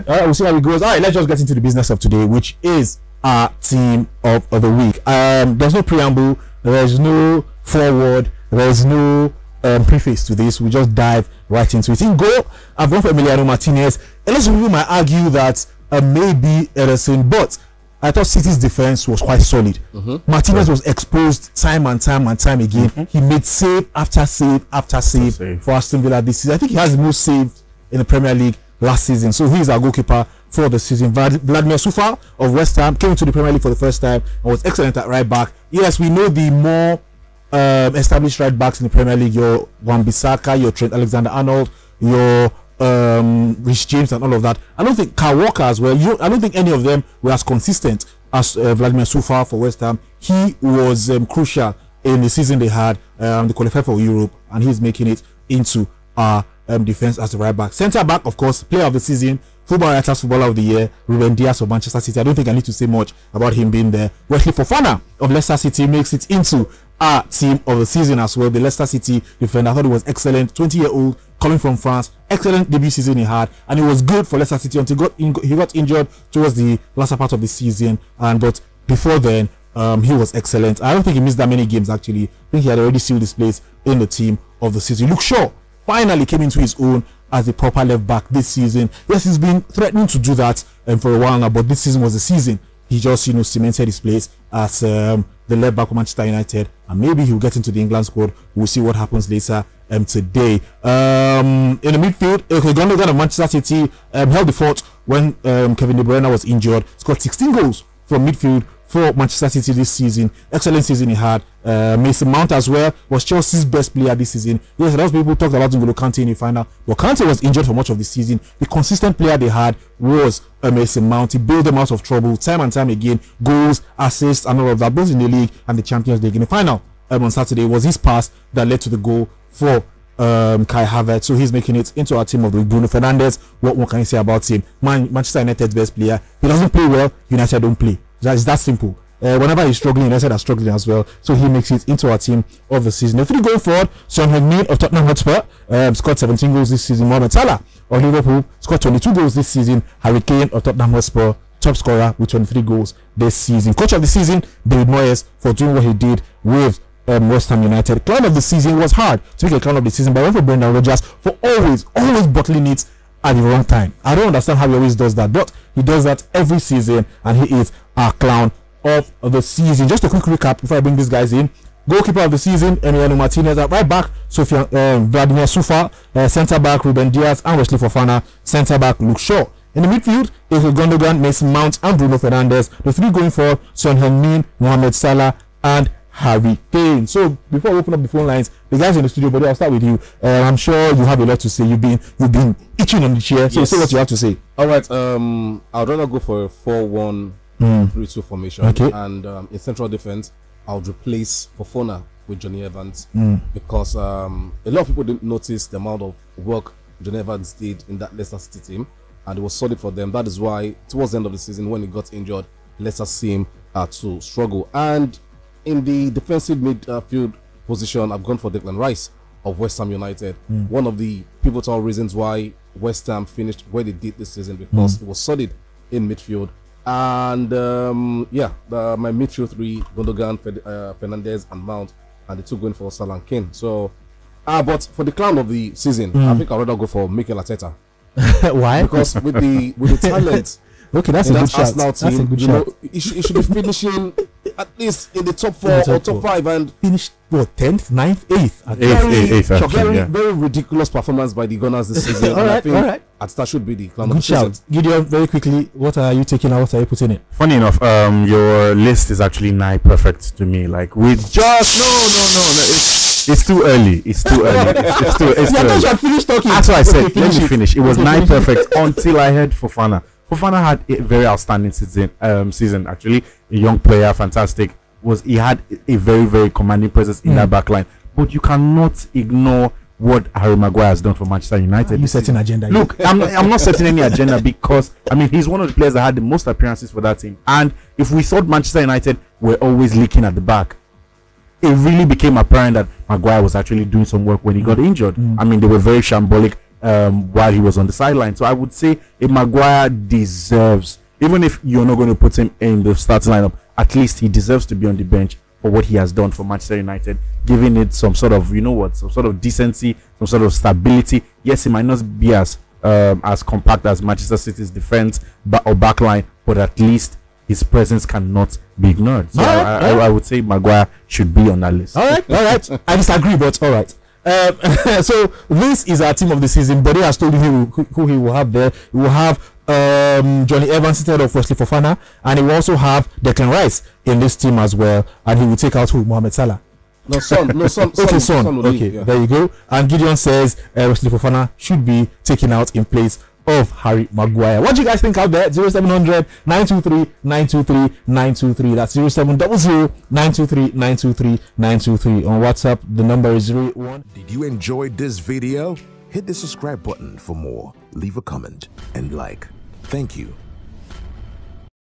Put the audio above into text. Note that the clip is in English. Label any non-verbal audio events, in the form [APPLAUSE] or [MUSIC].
right, all right, we'll see how it goes. All right, let's just get into the business of today, which is our team of, of the week. Um, there's no preamble, there's no forward, there's no um, preface to this. We just dive right into it. In goal, I've gone for Emiliano Martinez. A lot of people might argue that uh, maybe Ederson, but I thought City's defense was quite solid. Mm-hmm. Martinez right. was exposed time and time and time again. Mm-hmm. He made save after save after save, save, for Aston Villa this season. I think he has the most saved in the Premier League last season. So he is our goalkeeper for the season. Vladimir Coufal of West Ham came into the Premier League for the first time and was excellent at right back. Yes, we know the more um, established right backs in the Premier League, your Wan-Bissaka, your Trent Alexander-Arnold, your um, Reece James, and all of that. I don't think Kyle Walker as well. You, I don't think any of them were as consistent as uh, Vladimir Coufal for West Ham. He was um, crucial in the season they had. Um, they qualified for Europe, and he's making it into our um, defense as the right back. Centre back, of course, player of the season, football writers, footballer of the year, Ruben Dias of Manchester City. I don't think I need to say much about him being there. Wesley Fofana of Leicester City makes it into our team of the season as well. The Leicester City defender, I thought it was excellent. 20 year old coming from France, excellent debut season he had, and it was good for Leicester City until got in, he got injured towards the latter part of the season. And but before then, um, he was excellent. I don't think he missed that many games actually. I think he had already sealed his place in the team of the season. Luke Shaw finally came into his own as a proper left back this season. Yes, he's been threatening to do that um, for a while now, but this season was the season he just you know cemented his place as um, the left back of Manchester United, and maybe he'll get into the England squad. We'll see what happens later um, today. Um, in the midfield, Gundogan of Manchester City um, held the fort when um, Kevin De Bruyne was injured. Scored 16 goals from midfield for Manchester City this season. Excellent season he had. Uh, Mason Mount as well was Chelsea's best player this season. Yes, a lot of people talked about N'Golo Kante in the final, but Kante was injured for much of the season. The consistent player they had was uh, Mason Mount. He bailed them out of trouble time and time again. Goals, assists, and all of that, both in the league and the Champions League. In the final um, on Saturday was his pass that led to the goal for um, Kai Havertz. So he's making it into our team of the Bruno Fernandes. What more can you say about him? Man, Manchester United's best player. He doesn't play well. United don't play. That's that simple. Uh, whenever he's struggling, United are struggling as well. So he makes it into our team of the season. The three going forward, Son Heung-min of Tottenham Hotspur um, scored 17 goals this season. Mohamed Salah of Liverpool scored 22 goals this season. Harry Kane of Tottenham Hotspur top scorer with 23 goals this season. Coach of the season, David Moyes, for doing what he did with um, West Ham United. Clown of the season was hard to make a clown of the season, but for Brendan Rodgers for always, always bottling it at the wrong time. I don't understand how he always does that, but he does that every season, and he is our clown of the season. Just a quick recap before I bring these guys in. Goalkeeper of the season, Emiliano Martinez right back, Sofia uh, Vladimir Sufa. uh, centre back Ruben Dias, and Wesley Fofana, centre back Luke Shaw. In the midfield, Ilkay Gundogan, Mason Mount, and Bruno Fernandes. The three going for Son Heung-min, Mohamed Salah, and Harry Kane. So before we open up the phone lines, the guys in the studio, Bode, I'll start with you. Uh, I'm sure you have a lot to say. You've been you've been itching on the chair, so yes. say what you have to say. All right. Um, I'd rather go for a four-one mm. three-two formation. Okay. And um, in central defense, I would replace Fofana with Jonny Evans mm. because um, a lot of people didn't notice the amount of work Jonny Evans did in that Leicester City team, and it was solid for them. That is why towards the end of the season, when he got injured, Leicester seemed uh, to struggle and in the defensive midfield position, I've gone for Declan Rice of West Ham United. Mm. One of the pivotal reasons why West Ham finished where they did this season because mm. it was solid in midfield. And um, yeah, the, my midfield three: Gundogan, uh, Fernandes, and Mount, and the two going for Salah and Kane. So, uh, but for the clown of the season, mm. I think I'd rather go for Mikel Arteta. [LAUGHS] Why? Because with the with the talent [LAUGHS] Okay, that's a good shot. That's a good shot. Know, should, he should be finishing at least in the top four the top or top four. five and finished what tenth, 9th, eighth, eighth, very, eighth, eighth very, yeah. very ridiculous performance by the Gunners this season. [LAUGHS] all right, all right. At that should be the clown good shout. Gideon, very quickly, what are you taking out? What are you putting in? Funny enough, um, your list is actually nigh perfect to me. Like with just no, no, no, no. It's, it's too early. It's too early. It's, [LAUGHS] it's too. It's yeah, too early. Finish talking. That's what I said. Okay, Let me finish. It was nigh perfect until I heard Fofana. Fofana had a very outstanding season. Um, season actually, a young player, fantastic. Was he had a very very commanding presence in mm. that back line. But you cannot ignore what Harry Maguire has done for Manchester United. You setting agenda? Look, I'm, I'm not setting any agenda [LAUGHS] because I mean he's one of the players that had the most appearances for that team. And if we thought Manchester United were always leaking at the back, it really became apparent that Maguire was actually doing some work when he got injured. Mm. I mean, they were very shambolic um, while he was on the sideline. So I would say a Maguire deserves, even if you're not going to put him in the starting lineup, at least he deserves to be on the bench for what he has done for Manchester United, giving it some sort of, you know what, some sort of decency, some sort of stability. Yes, it might not be as um, as compact as Manchester City's defense but, or backline, but at least his presence cannot be ignored. So right, I, I, right. I would say Maguire should be on that list. All right, all right. I disagree, but all right. Um, [LAUGHS] so this is our team of the season. Bode has told you who, who, he will have there. He will have um, Jonny Evans instead of Wesley Fofana, and he will also have Declan Rice in this team as well. And he will take out who Mohamed Salah. No, son, no, son, [LAUGHS] Okay, son, son. son Okay, leave, yeah. there you go. And Gideon says uh, Wesley Fofana should be taken out in place of Harry Maguire. What do you guys think out there? 0700 923 923 923. That's 0700 923 923 923. On WhatsApp, the number is 01. Did you enjoy this video? Hit the subscribe button for more, leave a comment, and like. Thank you.